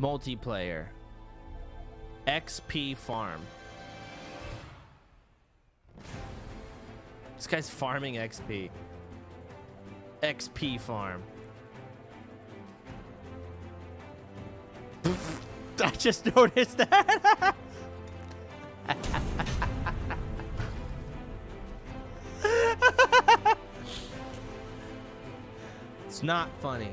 Multiplayer. XP farm. This guy's farming XP. XP farm. I just noticed that. it's not funny.